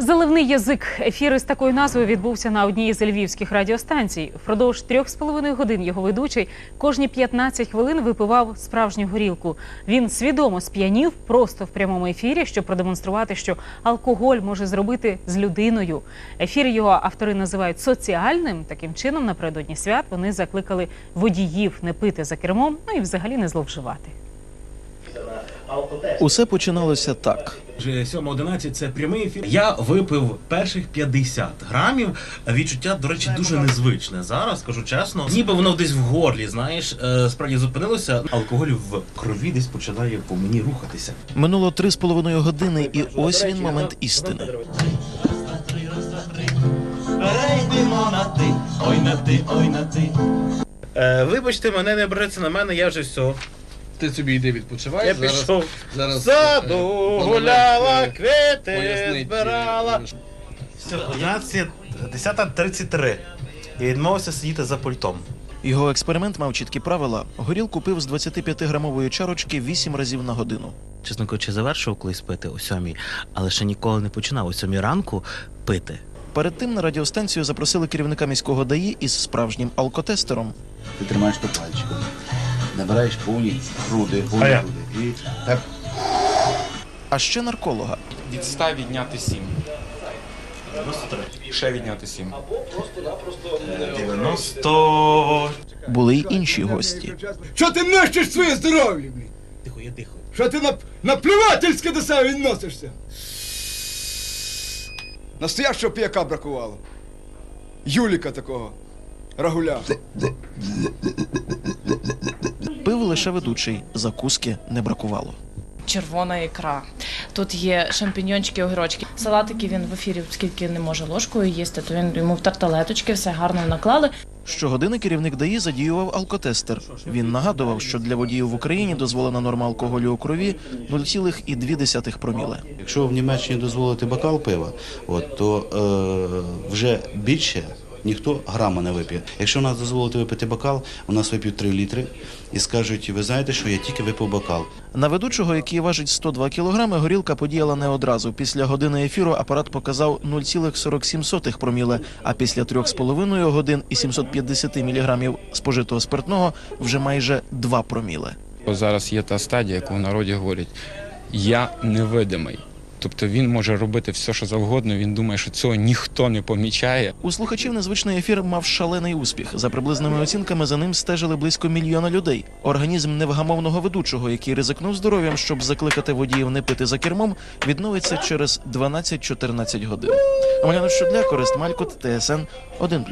Заливний язик. Ефір із такою назвою відбувся на одній із львівських радіостанцій. Впродовж трьох з половиною годин його ведучий кожні 15 хвилин випивав справжню горілку. Він свідомо сп'янів просто в прямому ефірі, щоб продемонструвати, що алкоголь може зробити з людиною. Ефір його автори називають соціальним. Таким чином, напередодні свят вони закликали водіїв не пити за кермом, ну і взагалі не зловживати. Усе починалося так. Вже 7.11 – це прямий ефір. Я випив перших 50 грамів. Відчуття, до речі, дуже незвичне. Зараз скажу чесно, ніби воно десь в горлі. Знаєш, е, справді зупинилося. Алкоголь в крові десь починає по мені рухатися. Минуло три з половиною години, і ось він момент істини. Перейдемо на ти, ой на ти, ой на ти. Е, вибачте, мене не береться на мене. Я вже все. Ти собі йди відпочивай. Я зараз, пішов. зараз Саду е, гуляла, квіти збирала. Все, 11, 10.33. Я відмовився сидіти за пультом. Його експеримент мав чіткі правила. Горілку пив з 25-грамової чарочки 8 разів на годину. чесно кажучи, завершував колись пити о сьомій, але ще ніколи не починав о сьомій ранку пити. Перед тим на радіостанцію запросили керівника міського ДАІ із справжнім алкотестером. Ти тримаєш то пальчиком, набираєш повні груди, повні А я? груди. І так А ще нарколога. Від 100 відняти 7. Ще відняти 7. 90... Були й інші гості. Що ти нищиш своє здоров'я, блін? Тихо, я тихо. Що ти на, наплювательське до себе відносишся? Настоящого п'яка бракувало. Юліка такого. Рагуля. Пив лише ведучий, закуски не бракувало. червона ікра. Тут є шампіньончики, огірочки. Салатики він в ефірі, оскільки не може ложкою їсти, то він йому в тарталеточки все гарно наклали. Щогодини керівник ДАІ задіював алкотестер. Він нагадував, що для водіїв в Україні дозволена норма алкоголю у крові 0,2 проміле. Якщо в Німеччині дозволити бокал пива, от, то е, вже більше ніхто грама не вип'є. Якщо нас дозволити випити бокал, у нас вип'ють 3 літри і скажуть, ви знаєте, що я тільки випив бокал. На ведучого, який важить 102 кілограми, горілка подіяла не одразу. Після години ефіру апарат показав 0,47 проміле, а після трьох з половиною годин і 750 міліграмів спожитого спиртного вже майже 2 проміле. Зараз є та стадія, яку в народі говорять: я невидимий. Тобто він може робити все, що завгодно. Він думає, що цього ніхто не помічає. У слухачів незвичний ефір мав шалений успіх. За приблизними оцінками за ним стежили близько мільйона людей. Організм невгамовного ведучого, який ризикнув здоров'ям, щоб закликати водіїв не пити за кермом, відновиться через 12-14 годин. Омеляна Шудля, Корист Малькот, ТСН 1+.